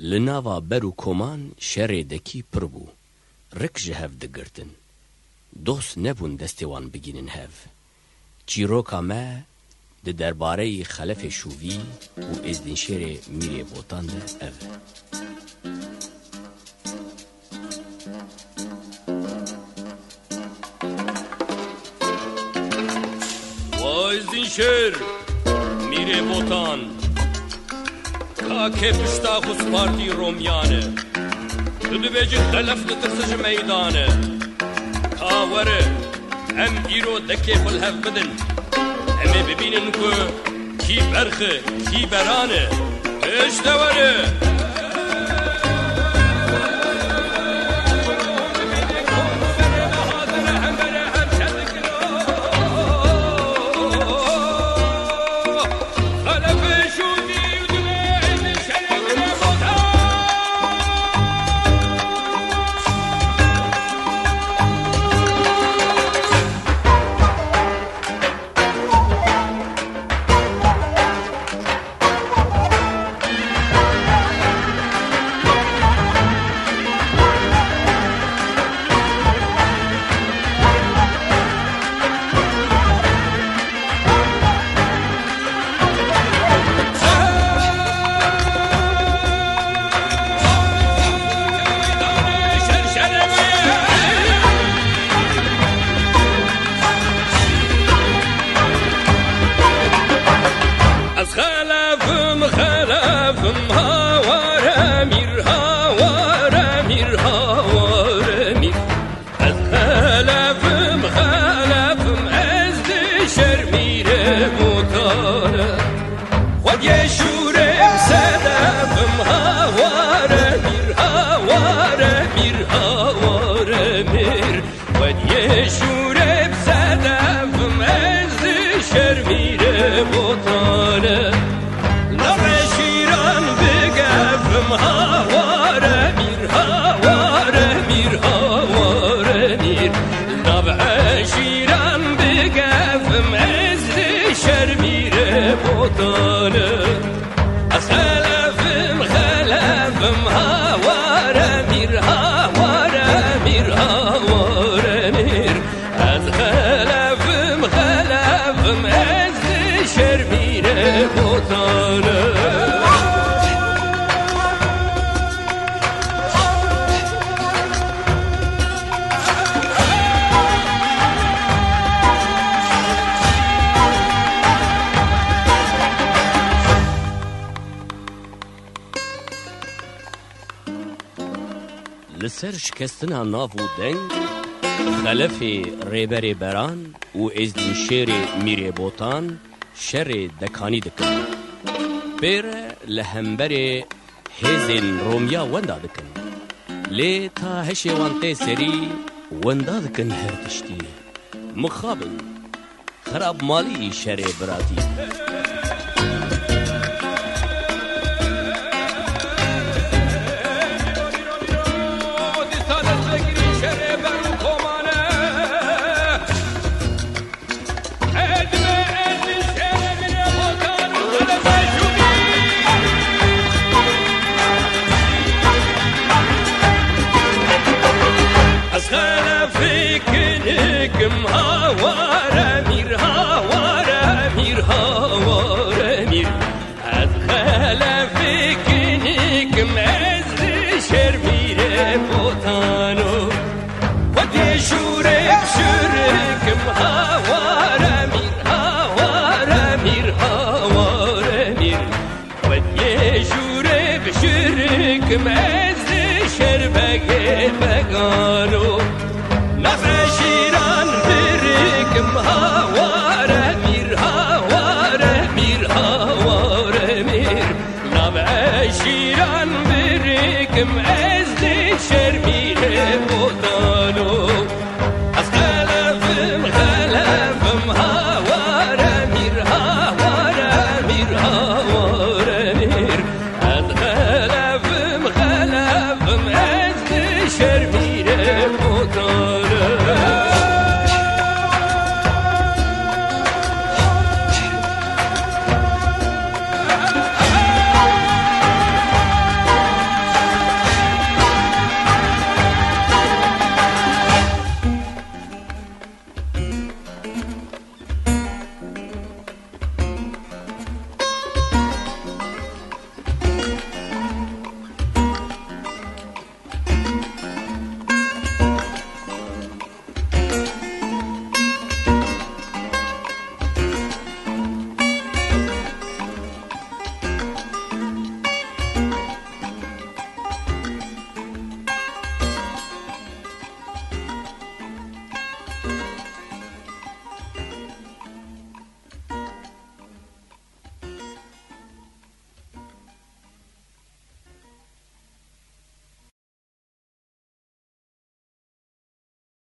لناوا برو کمان شره دکی پر بو رک جهف ده گرتن دوست نبون دستوان بگینن هف چی رو کامه ده درباره خلف شووی و از دنشیر میره بوتان ده او از دنشیر میره بوتان Kakê pişta xu Spartî Romyanê Tu dibêjî telef ditirsi ji meydanê Ka were em îro dekê xwe li hev bidin Em ê bibînin ku kî berxi home. طبع شيران لسر شكستنا نافو دنگ خلفي ريبري بران و از شيري ميري بوتان شري دكاني دكن بير لهمبري هزين روميا وندا دكن لي تا هشي وانتي سري وندا دكن هرتشتي مخابن خراب مالي شري براتي Varım havare mir havare mir havare mir Ez helefikinik mezri şermire potano Pote şurek şürekim havare mir havare mir havare mir Pote şurek şürekim mezri şerbege begano